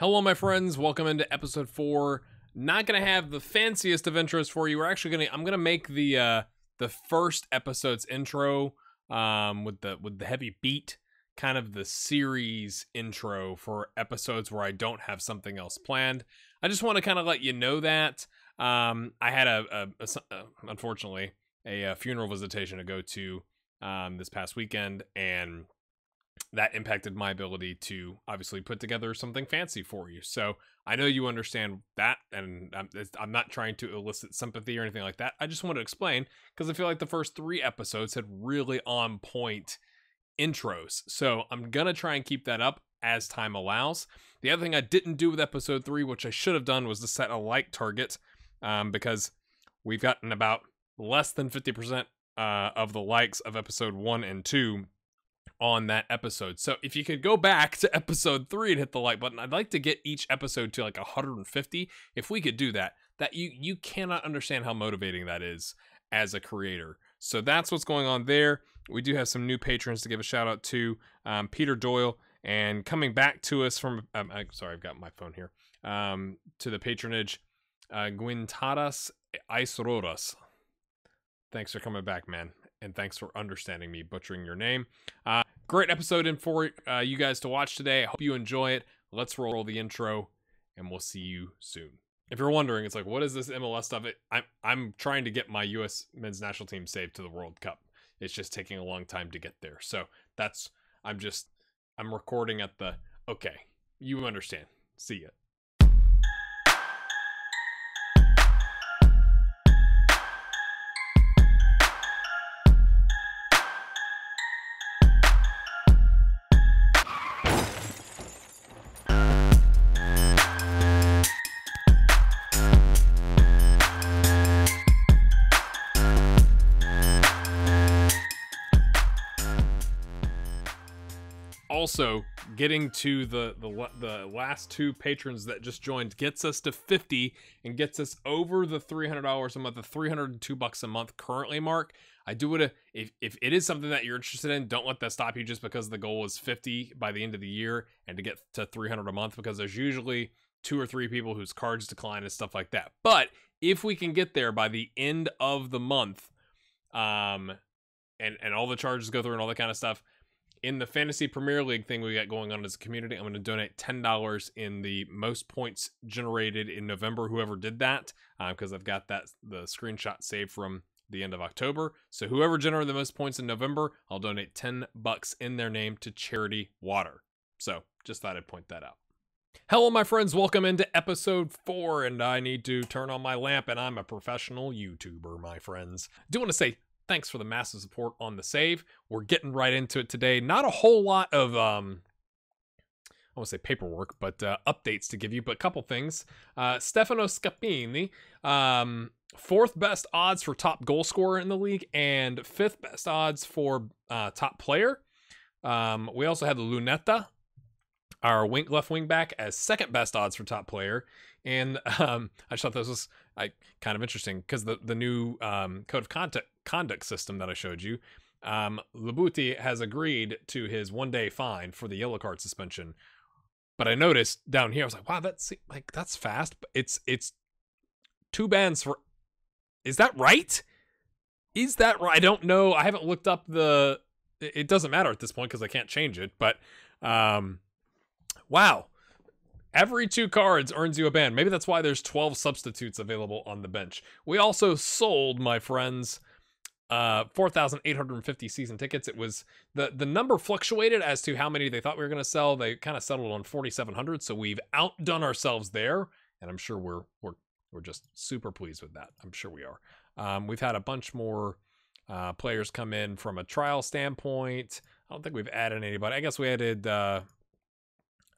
Hello, my friends. Welcome into episode four. Not gonna have the fanciest of intros for you. We're actually gonna. I'm gonna make the uh the first episode's intro um with the with the heavy beat, kind of the series intro for episodes where I don't have something else planned. I just want to kind of let you know that. Um, I had a uh, unfortunately a, uh funeral visitation to go to um this past weekend and that impacted my ability to obviously put together something fancy for you. So I know you understand that, and I'm, I'm not trying to elicit sympathy or anything like that. I just want to explain because I feel like the first three episodes had really on point intros. So I'm gonna try and keep that up as time allows. The other thing I didn't do with episode three, which I should have done, was to set a like target um, because we've gotten about less than 50% uh, of the likes of episode one and two on that episode. So if you could go back to episode 3 and hit the like button, I'd like to get each episode to like 150. If we could do that, that you you cannot understand how motivating that is as a creator. So that's what's going on there. We do have some new patrons to give a shout out to um, Peter Doyle and coming back to us from um, I'm sorry, I've got my phone here. Um, to the patronage uh Guintaras Aisroras. Thanks for coming back, man. And thanks for understanding me butchering your name. Uh, great episode in for uh, you guys to watch today. I hope you enjoy it. Let's roll the intro, and we'll see you soon. If you're wondering, it's like, what is this MLS stuff? It, I'm I'm trying to get my U.S. men's national team saved to the World Cup. It's just taking a long time to get there. So that's I'm just I'm recording at the okay. You understand. See ya. Also getting to the the the last two patrons that just joined gets us to 50 and gets us over the $300 a month the 302 bucks a month currently mark. I do want to if, if it is something that you're interested in don't let that stop you just because the goal is 50 by the end of the year and to get to 300 a month because there's usually two or three people whose cards decline and stuff like that. But if we can get there by the end of the month um and and all the charges go through and all that kind of stuff in the fantasy premier league thing we got going on as a community i'm going to donate $10 in the most points generated in november whoever did that uh, because i've got that the screenshot saved from the end of october so whoever generated the most points in november i'll donate 10 bucks in their name to charity water so just thought i'd point that out Hello, my friends. Welcome into episode four, and I need to turn on my lamp, and I'm a professional YouTuber, my friends. Do want to say thanks for the massive support on the save. We're getting right into it today. Not a whole lot of um I won't say paperwork, but uh, updates to give you, but a couple things. Uh, Stefano Scapini, um, fourth best odds for top goal scorer in the league, and fifth best odds for uh, top player. Um, we also had Lunetta, our wing left wing back, as second best odds for top player. And um, I just thought this was I, kind of interesting because the the new um, code of conduct conduct system that I showed you, um, Labuti has agreed to his one day fine for the yellow card suspension. But I noticed down here, I was like, wow, that's like that's fast. But it's it's two bans for. Is that right? Is that right? I don't know. I haven't looked up the. It doesn't matter at this point because I can't change it. But um, wow every two cards earns you a ban. Maybe that's why there's 12 substitutes available on the bench. We also sold, my friends, uh 4,850 season tickets. It was the the number fluctuated as to how many they thought we were going to sell. They kind of settled on 4,700, so we've outdone ourselves there, and I'm sure we're we're we're just super pleased with that. I'm sure we are. Um, we've had a bunch more uh, players come in from a trial standpoint. I don't think we've added anybody. I guess we added. Uh,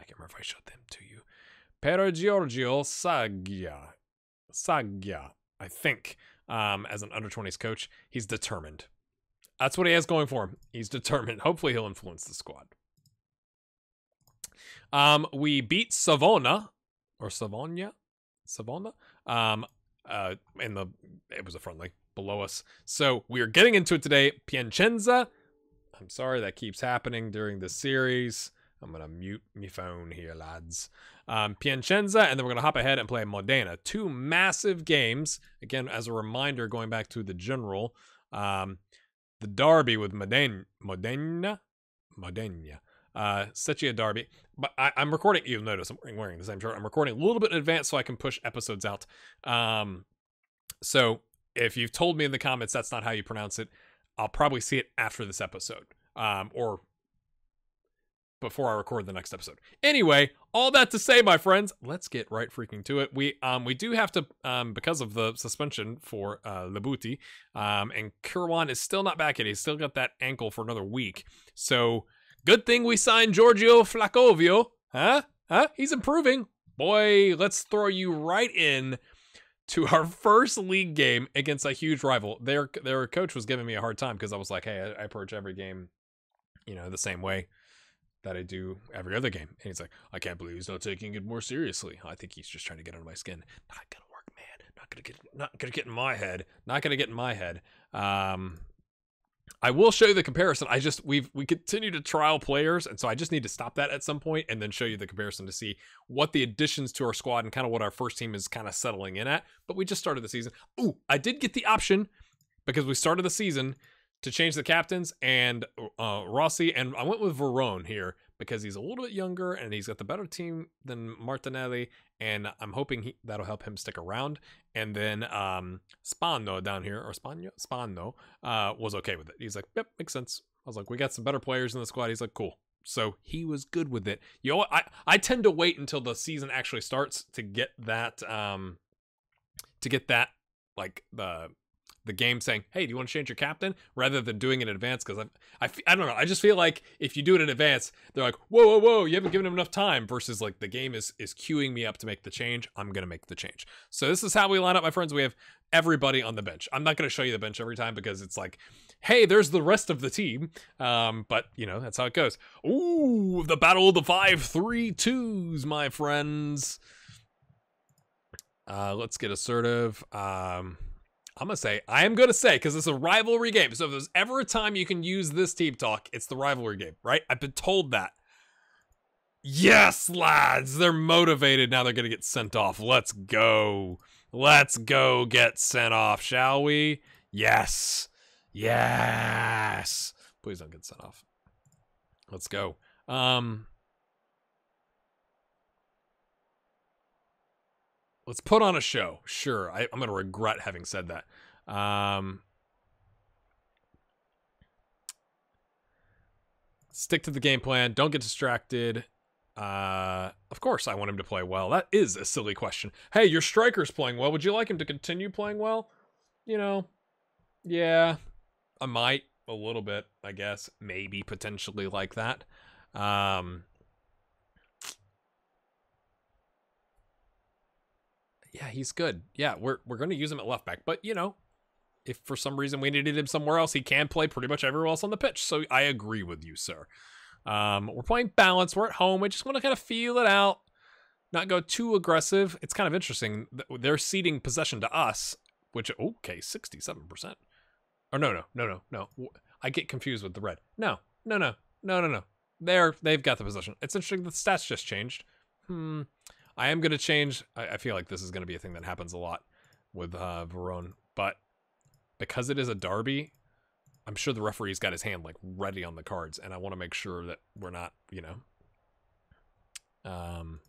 I can't remember if I showed them to you. Pero Giorgio Saggia. Saggia, I think, um, as an under 20s coach. He's determined. That's what he has going for him. He's determined. Hopefully, he'll influence the squad. Um, we beat Savona or Savonia, Savona. Um, uh, in the it was a friendly below us. So we are getting into it today. Piacenza. I'm sorry that keeps happening during this series. I'm gonna mute my phone here, lads. Um, Piacenza, and then we're going to hop ahead and play Modena. Two massive games. Again, as a reminder, going back to the general, um, the derby with Modena, Modena, Modena, uh, Secchia derby. But I, am recording. You'll notice I'm wearing the same shirt. I'm recording a little bit in advance so I can push episodes out. Um, so if you've told me in the comments that's not how you pronounce it, I'll probably see it after this episode, um, or before I record the next episode. Anyway, all that to say, my friends, let's get right freaking to it. We um we do have to um because of the suspension for uh Labuti, um and Kirwan is still not back yet. He's still got that ankle for another week. So good thing we signed Giorgio Flacovio, huh? Huh? He's improving. Boy, let's throw you right in to our first league game against a huge rival. Their their coach was giving me a hard time because I was like, hey, I, I approach every game, you know, the same way that I do every other game. And he's like, I can't believe he's not taking it more seriously. I think he's just trying to get under my skin. Not gonna work, man. Not gonna get not gonna get in my head. Not gonna get in my head. Um I will show you the comparison. I just we've we continue to trial players, and so I just need to stop that at some point and then show you the comparison to see what the additions to our squad and kind of what our first team is kind of settling in at. But we just started the season. Ooh, I did get the option because we started the season to change the captains and uh, Rossi, and I went with Verone here because he's a little bit younger and he's got the better team than Martinelli, and I'm hoping he, that'll help him stick around. And then um, Spano down here, or Spano, Spano, uh, was okay with it. He's like, "Yep, makes sense." I was like, "We got some better players in the squad." He's like, "Cool." So he was good with it. You know, I I tend to wait until the season actually starts to get that um to get that like the the game saying, "Hey, do you want to change your captain?" rather than doing it in advance because I, I, I don't know. I just feel like if you do it in advance, they're like, "Whoa, whoa, whoa! You haven't given him enough time." Versus like the game is is queuing me up to make the change. I'm gonna make the change. So this is how we line up, my friends. We have everybody on the bench. I'm not gonna show you the bench every time because it's like, hey, there's the rest of the team. Um, but you know that's how it goes. Ooh, the battle of the five three twos, my friends. Uh, let's get assertive. Um, I'm gonna say I am gonna say because it's a rivalry game. So if there's ever a time you can use this team talk, it's the rivalry game, right? I've been told that. Yes, lads, they're motivated. Now they're gonna get sent off. Let's go. Let's go get sent off, shall we? Yes. Yes. Please don't get sent off. Let's go. Um Let's put on a show. Sure, I, am going to regret having said that. Um, stick to the game plan. Don't get distracted. Uh, of course, I want him to play well. That is a silly question. Hey, your striker's playing well. Would you like him to continue playing well? You know, yeah, I might a little bit, I guess. Maybe potentially like that. Um, yeah, he's good. Yeah, we're we're going to use him at left back, but you know, if for some reason we needed him somewhere else, he can play pretty much everywhere else on the pitch. So I agree with you, sir. Um, we're playing balance. We're at home. We just want to kind of feel it out, not go too aggressive. It's kind of interesting. They're ceding possession to us, which okay, sixty-seven percent. Or no, no, no, no, no. I get confused with the red. No, no, no, no, no, no. They're they've got the possession. It's interesting. The stats just changed. Hmm. I am going to change. I, I, feel like this is going to be a thing that happens a lot with uh, Verone, but because it is a derby, I'm sure the referee's got his hand like ready on the cards, and I want to make sure that we're not, you know, um,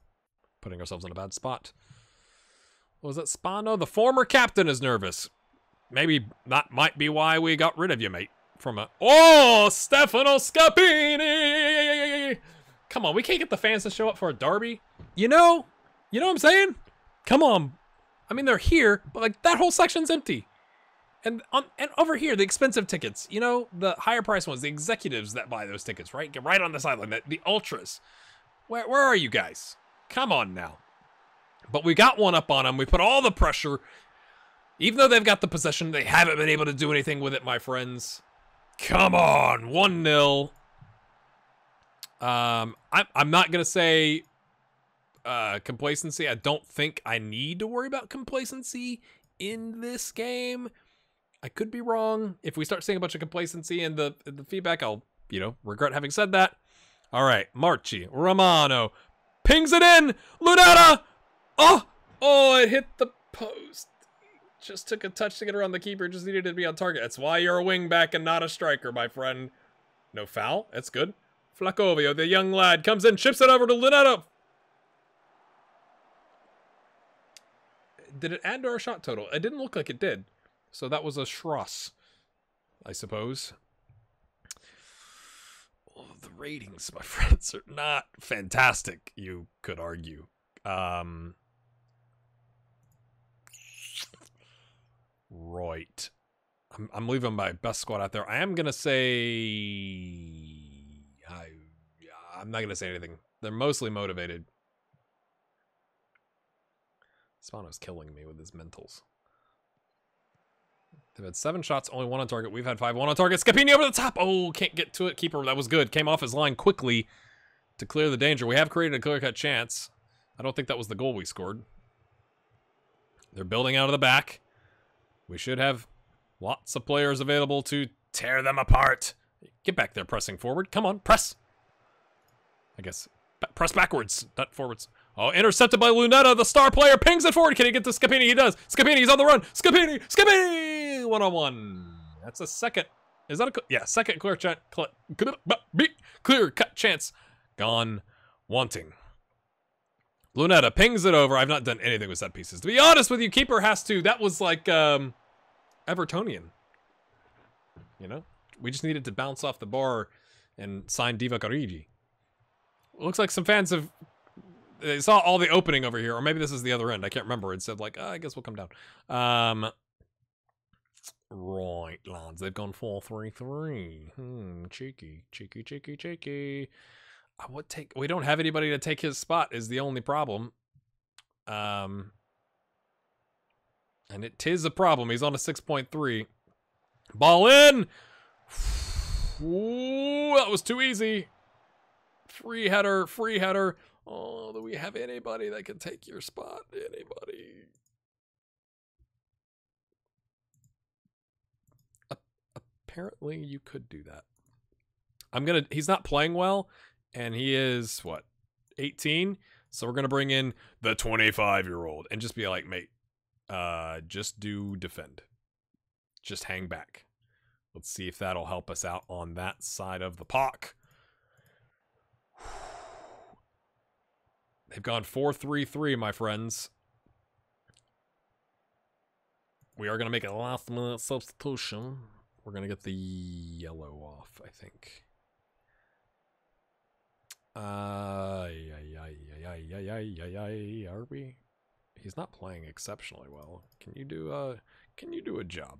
putting ourselves in a bad spot. What was that Spano? The former captain is nervous. Maybe that might be why we got rid of you, mate. From a oh Stefano Scapini. Come on, we can't get the fans to show up for a derby. You know, you know what I'm saying? Come on. I mean, they're here, but like that whole section's empty. And on and over here, the expensive tickets, you know, the higher price ones, the executives that buy those tickets, right? Get right on the sideline, the, the ultras. Where, where are you guys? Come on now. But we got one up on them. We put all the pressure. Even though they've got the possession, they haven't been able to do anything with it, my friends. Come on, 1-0. Um, I'm, I'm not going to say uh, complacency. I don't think I need to worry about complacency in this game. I could be wrong. If we start seeing a bunch of complacency in the in the feedback, I'll you know regret having said that. All right, Marchi, Romano, Pings it in. Lunetta. Oh, oh, it hit the post. Just took a touch to get around the keeper. Just needed to be on target. That's why you're a wing back and not a striker, my friend. No foul. That's good. Flacovio, the young lad, comes in, chips it over to Lunetta. Did it add to our shot total? It didn't look like it did. So that was a Schross, I suppose. Oh, the ratings, my friends, are not fantastic, you could argue. Um, right. I'm, I'm leaving my best squad out there. I am going to say... I, I'm not going to say anything. They're mostly motivated. Spano's killing me with his mentals. They've had seven shots, only one on target. We've had five, one on target. Scapini over the top. Oh, can't get to it. Keeper, that was good. Came off his line quickly to clear the danger. We have created a clear-cut chance. I don't think that was the goal we scored. They're building out of the back. We should have lots of players available to tear them apart. Get back there, pressing forward. Come on, press. I guess press backwards, not forwards. Oh, intercepted by Lunetta. The star player pings it forward. Can he get to Scapini? He does. Scapini, he's on the run. Scapini, Scapini, one on one. That's a second. Is that a yeah? Second clear chance. Clear, cut chance. Gone wanting. Lunetta pings it over. I've not done anything with set pieces. To be honest with you, keeper has to. That was like um, Evertonian. You know, we just needed to bounce off the bar and sign Divock Origi. Looks like some fans have they saw all the opening over here, or maybe this is the other end. I can't remember. It said like, oh, I guess we'll come down. Um, right, lads. They've gone four three three. Hmm, cheeky, cheeky, cheeky, cheeky. I would take. We don't have anybody to take his spot. Is the only problem. Um, and it tis a problem. He's on a six point three. Ball in. Ooh, that was too easy. Free header, free header. Oh, do we have anybody that can take your spot? Anybody? apparently, you could do that. I'm gonna. He's not playing well, and he is what, 18. So we're gonna bring in the 25 year old and just be like, mate, uh, just do defend, just hang back. Let's see if that'll help us out on that side of the puck. They've gone 4-3-3, my friends. We are going to make a last minute substitution. We're going to get the yellow off, I think. Are we? He's not playing exceptionally well. Can you do a, can you do a job?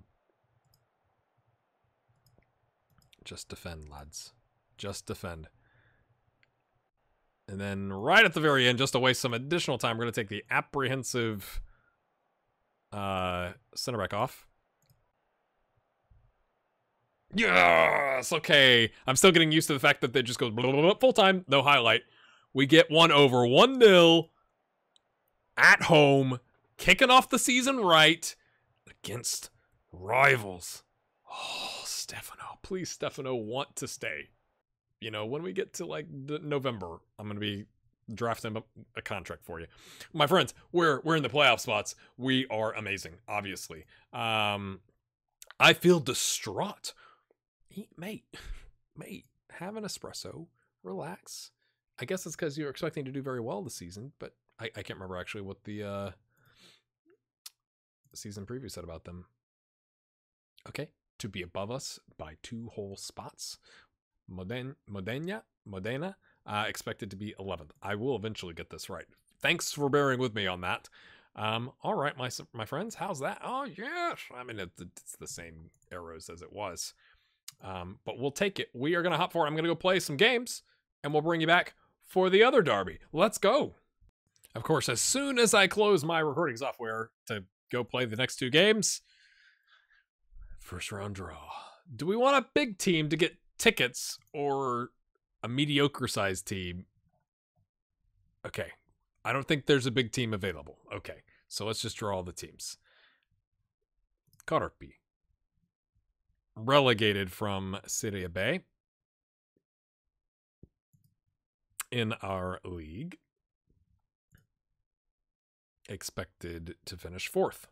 Just defend, lads. Just defend. And then right at the very end, just to waste some additional time, we're going to take the apprehensive uh, center back off. Yes! Okay. I'm still getting used to the fact that they just goes blah, blah, blah, full time, no highlight. We get one over 1 0 at home, kicking off the season right against rivals. Oh, Stefano. Please, Stefano, want to stay you know, when we get to like November, I'm going to be drafting a, a, contract for you. My friends, we're we're in the playoff spots. We are amazing, obviously. Um I feel distraught. Mate, mate, have an espresso, relax. I guess it's because you're expecting to do very well this season, but I, I can't remember actually what the uh season preview said about them. Okay, to be above us by two whole spots Moden Modena Modena uh, expected to be 11th. I will eventually get this right. Thanks for bearing with me on that. Um, all right, my my friends, how's that? Oh yes, I mean it's the same arrows as it was, um, but we'll take it. We are gonna hop forward. I'm gonna go play some games, and we'll bring you back for the other derby. Let's go. Of course, as soon as I close my recording software to go play the next two games, first round draw. Do we want a big team to get tickets or a mediocre sized team. Okay. I don't think there's a big team available. Okay. So let's just draw all the teams. Carpi. Relegated from Serie B in our league. expected to finish fourth.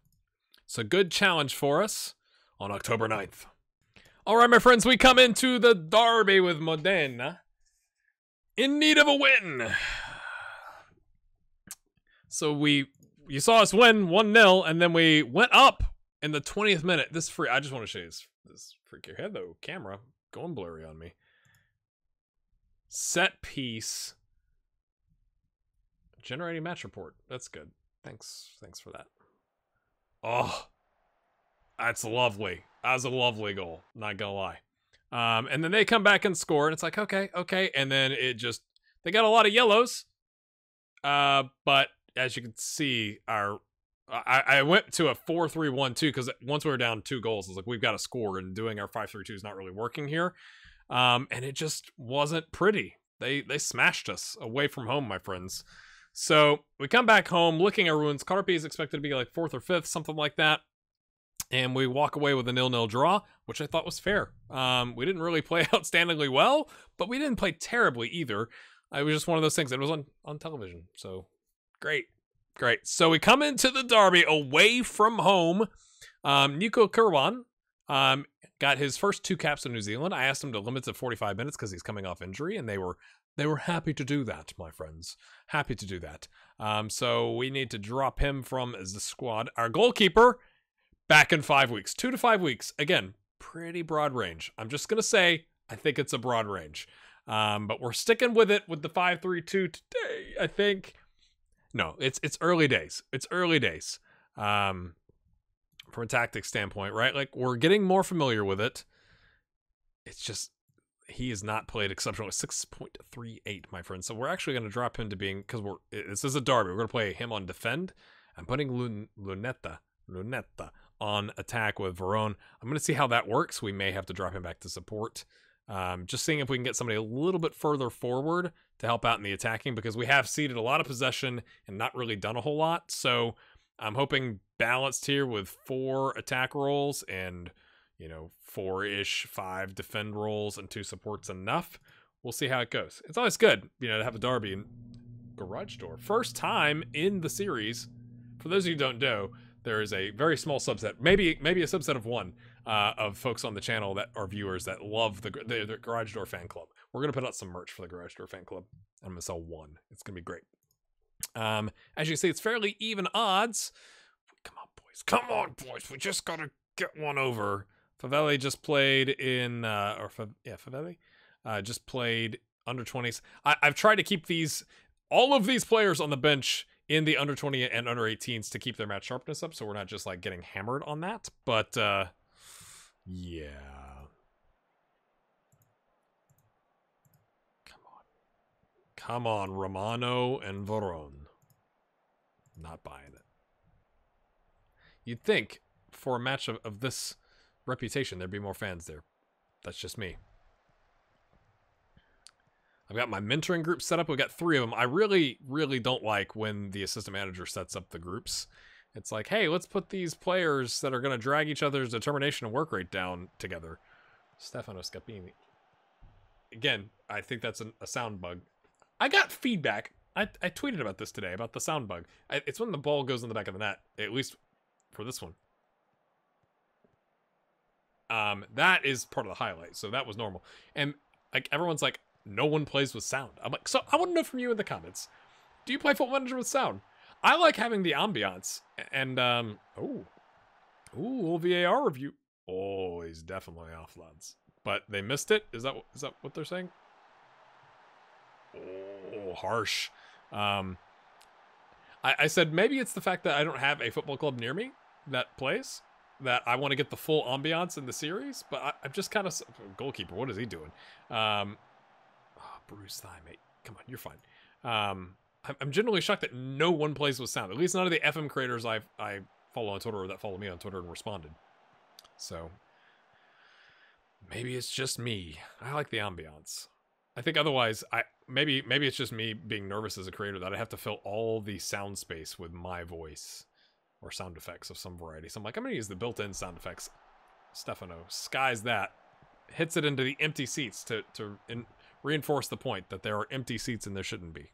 So good challenge for us on October 9th. All right, my friends, we come into the derby with Modena in need of a win. So we, you saw us win 1 0, and then we went up in the 20th minute. This free, I just want to show you this, this freak head though. Camera going blurry on me. Set piece. Generating match report. That's good. Thanks. Thanks for that. Oh, that's lovely. That was a lovely goal. Not gonna lie. Um, and then they come back and score, and it's like, okay, okay. And then it just they got a lot of yellows. Uh, but as you can see, our I, I went to a four three one two because once we were down two goals, I was like, we've got to score, and doing our five three two is not really working here. Um, and it just wasn't pretty. They they smashed us away from home, my friends. So we come back home looking at ruins. Carpi is expected to be like fourth or fifth, something like that and we walk away with a nil-nil draw, which I thought was fair. Um, we didn't really play outstandingly well, but we didn't play terribly either. It was just one of those things. It was on on television, so great, great. So we come into the derby away from home. Um, Nico Kirwan um, got his first two caps in New Zealand. I asked him to limit to 45 minutes because he's coming off injury, and they were they were happy to do that, my friends. Happy to do that. Um, so we need to drop him from the squad. Our goalkeeper back in five weeks. Two to five weeks. Again, pretty broad range. I'm just going to say, I think it's a broad range. Um, but we're sticking with it with the 532 today, I think. No, it's it's early days. It's early days. Um, from a tactic standpoint, right? Like we're getting more familiar with it. It's just he has not played exceptional. Six point three eight, my friend. So we're actually going to drop him to being because we're this is a derby. We're going to play him on defend. I'm putting Lun, Lunetta Lunetta on attack with Verone. I'm going to see how that works. We may have to drop him back to support. Um, just seeing if we can get somebody a little bit further forward to help out in the attacking because we have ceded a lot of possession and not really done a whole lot. So I'm hoping balanced here with four attack roles and, you know, four ish, five defend roles and two supports enough. We'll see how it goes. It's always good, you know, to have a derby and garage door. First time in the series. For those of you who don't know, there is a very small subset, maybe maybe a subset of one, uh, of folks on the channel that are viewers that love the, the, the Garage Door fan club. We're gonna put out some merch for the Garage Door fan club. I'm gonna sell one. It's gonna be great. Um, as you can see, it's fairly even odds. Come on, boys. Come on, boys. We just gotta get one over. Favelli just played in, uh, or Fa- yeah, Favelli, uh, just played under 20s. I- I've tried to keep these, all of these players on the bench in the under 20 and under 18s to keep their match sharpness up so we're not just like getting hammered on that but uh yeah. Come on. Come on romano and Verone not buying it. You'd think for a match of, of this reputation there'd be more fans there. That's just me I've got my mentoring group set up. We've got three of them. I really, really don't like when the assistant manager sets up the groups. It's like, hey, let's put these players that are going to drag each other's determination and work rate down together. Stefano Scapini. Again, I think that's an, a sound bug. I got feedback. I, I tweeted about this today, about the sound bug. I, it's when the ball goes in the back of the net, at least for this one. Um, that is part of the highlight, so that was normal. And like everyone's like, no one plays with sound. I'm like, so I want to know from you in the comments. Do you play Football Manager with sound? I like having the ambiance. And, um, oh. Ooh, VAR review. Oh, he's definitely off, lads. But they missed it? Is that, is that what they're saying? Oh, harsh. Um, I, I said maybe it's the fact that I don't have a football club near me that plays that I want to get the full ambiance in the series, but I, am just kind of goalkeeper. What is he doing? Um, bruised thigh, mate. Come on, you're fine. Um, I'm generally shocked that no one plays with sound. At least none of the FM creators I I follow on Twitter or that follow me on Twitter and responded. So maybe it's just me. I like the ambiance. I think otherwise, I maybe maybe it's just me being nervous as a creator that I have to fill all the sound space with my voice or sound effects of some variety. So I'm like, I'm gonna use the built-in sound effects. Stefano skies that, hits it into the empty seats to to in, reinforce the point that there are empty seats and there shouldn't be.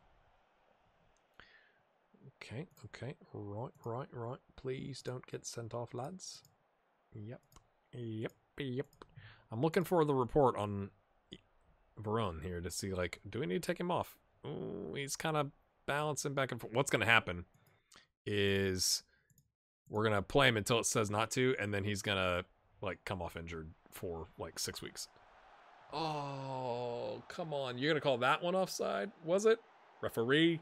Okay, okay. Right, right, right. Please don't get sent off, lads. Yep. Yep, yep. I'm looking for the report on Verone here to see, like, do we need to take him off? Ooh, he's kind of balancing back and forth. What's going to happen is we're going to play him until it says not to, and then he's going to, like, come off injured for, like, six weeks. Oh, come on. You're going to call that one offside? Was it? Referee?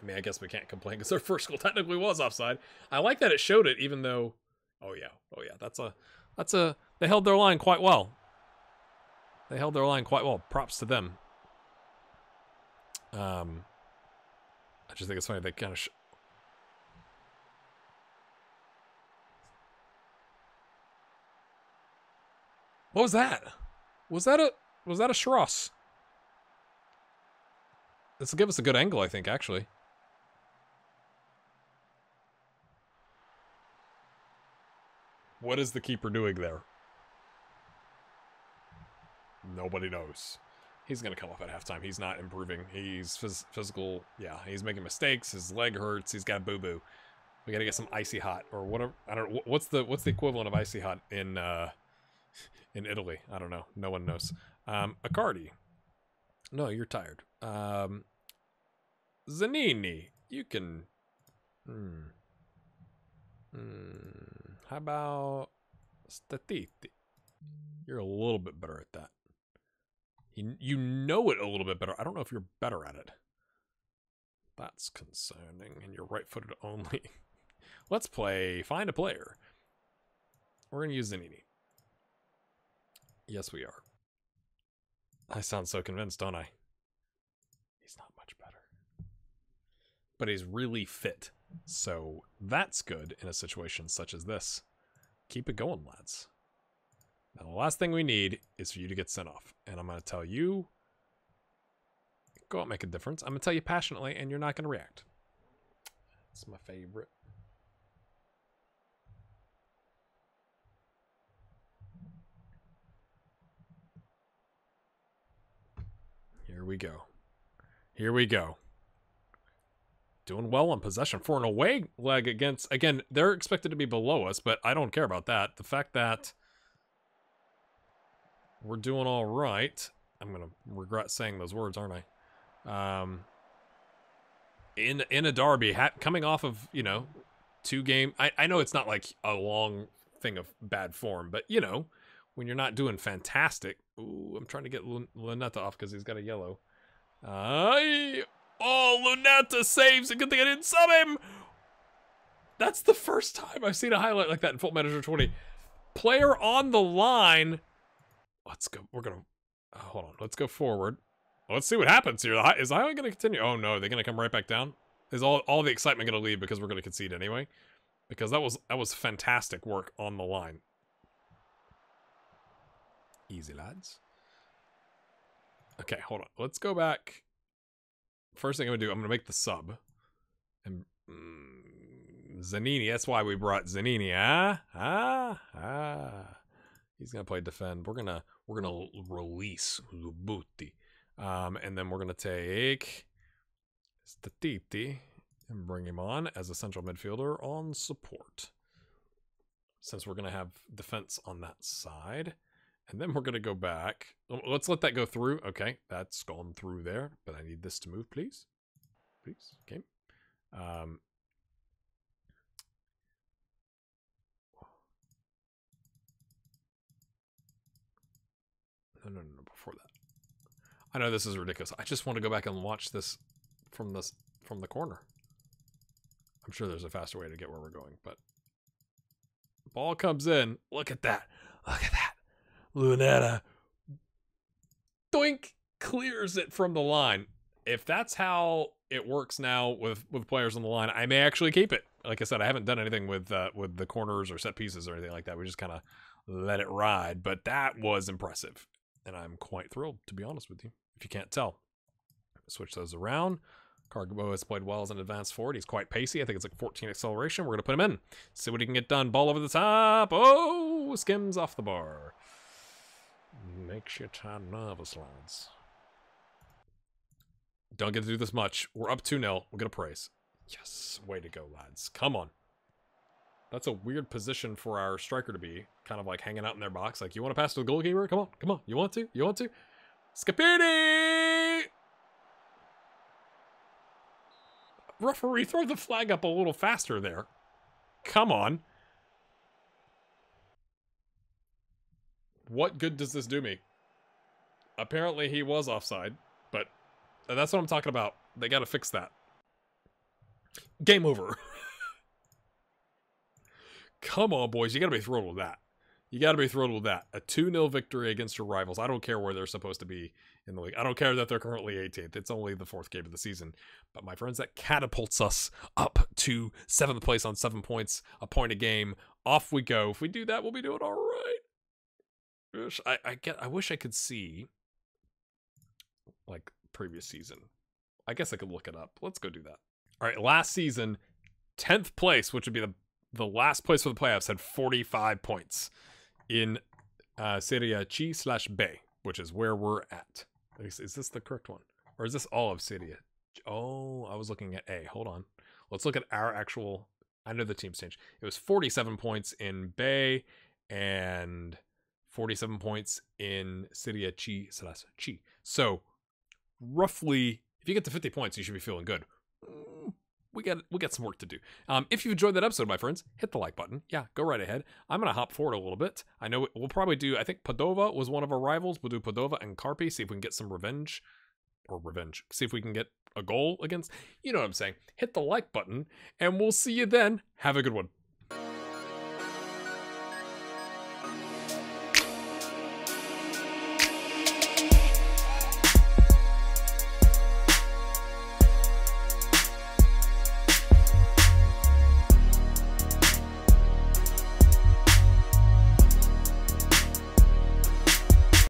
I mean, I guess we can't complain because our first goal technically was offside. I like that it showed it, even though. Oh yeah, oh yeah. That's a, that's a. They held their line quite well. They held their line quite well. Props to them. Um, I just think it's funny they kind of. what was that? Was that a was that a Schross? This will give us a good angle, I think, actually. What is the keeper doing there? Nobody knows. He's going to come off at halftime. He's not improving. He's phys physical. Yeah, he's making mistakes. His leg hurts. He's got boo-boo. We got to get some icy hot or whatever. I don't know. What's the what's the equivalent of icy hot in uh in Italy? I don't know. No one knows. Um Icardi. No, you're tired. Um Zanini. You can hmm. Hmm. How about Statiti? You're a little bit better at that. You, you know it a little bit better. I don't know if you're better at it. That's concerning. And you're right-footed only. Let's play Find a Player. We're going to use Zanini. Yes, we are. I sound so convinced, don't I? He's not much better. But he's really fit. So that's good in a situation such as this. Keep it going, lads. Now, the last thing we need is for you to get sent off. And I'm going to tell you, go out make a difference. I'm going to tell you passionately, and you're not going to react. It's my favorite. Here we go. Here we go. Doing well on possession for an away leg against again they're expected to be below us but i don't care about that. The fact that we're doing all right i'm gonna regret saying those words aren't i? Um in in a derby coming off of you know two game I, I know it's not like a long thing of bad form but you know when you're not doing fantastic Ooh, i'm trying to get lunetta off because he's got a yellow uh, Oh, Lunetta saves. A good thing I didn't sub him. That's the first time I've seen a highlight like that in Football Manager 20. Player on the line. Let's go. We're going to... Uh, hold on. Let's go forward. Let's see what happens here. Is the going to continue? Oh, no. They're going to come right back down? Is all, all the excitement going to leave because we're going to concede anyway? Because that was that was fantastic work on the line. Easy, lads. Okay, hold on. Let's go back first thing I'm gonna do, I'm gonna make the sub. And mm, Zanini, that's why we brought Zanini. Ah, ah, ah. He's gonna play defend. We're gonna we're gonna release Lubuti. Um, and then we're gonna take Statiti and bring him on as a central midfielder on support. Since we're gonna have defense on that side. And then we're going to go back. Let's let that go through. Okay, that's gone through there. But I need this to move, please. Please. Okay. Um, no, no, no, before that. I know this is ridiculous. I just want to go back and watch this from this from the corner. I'm sure there's a faster way to get where we're going, but ball comes in. Look at that. Look at that. Lunetta, doink, clears it from the line. If that's how it works now with with players on the line, I may actually keep it. Like I said, I haven't done anything with uh, with the corners or set pieces or anything like that. We just kind of let it ride. But that was impressive, and I'm quite thrilled to be honest with you. If you can't tell, switch those around. Cargo has played well as an advanced forward. He's quite pacey. I think it's like 14 acceleration. We're going to put him in. See what he can get done. Ball over the top. Oh, skims off the bar. Makes you turn nervous, lads. Don't get to do this much. We're up 2-0. We'll get a praise. Yes, way to go, lads. Come on. That's a weird position for our striker to be, kind of like hanging out in their box. Like, you want to pass to the goalkeeper? Come on, come on. You want to? You want to? Scapini! Referee, throw the flag up a little faster there. Come on. What good does this do me? Apparently he was offside, but that's what I'm talking about. They got to fix that. Game over. Come on, boys. You got to be thrilled with that. You got to be thrilled with that. A 2 0 victory against your rivals. I don't care where they're supposed to be in the league. I don't care that they're currently 18th. It's only the fourth game of the season. But my friends, that catapults us up to seventh place on seven points, a point a game. Off we go. If we do that, we'll be doing all right. I, I get. I wish I could see like previous season. I guess I could look it up. Let's go do that. All right, last season, 10th place, which would be the the last place for the playoffs, had 45 points in uh, Serie C slash B, which is where we're at. Is, is this the correct one? Or is this all of Serie? Oh, I was looking at A. Hold on. Let's look at our actual. I know the team's changed. It was 47 points in Bay and 47 points in Serie C slash. So, roughly, if you get to 50 points, you should be feeling good we got we got some work to do. Um, if you enjoyed that episode, my friends, hit the like button. Yeah, go right ahead. I'm gonna hop forward a little bit. I know we'll probably do. I think Padova was one of our rivals. We'll do Padova and Carpi. See if we can get some revenge, or revenge. See if we can get a goal against. You know what I'm saying. Hit the like button, and we'll see you then. Have a good one.